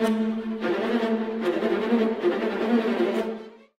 Música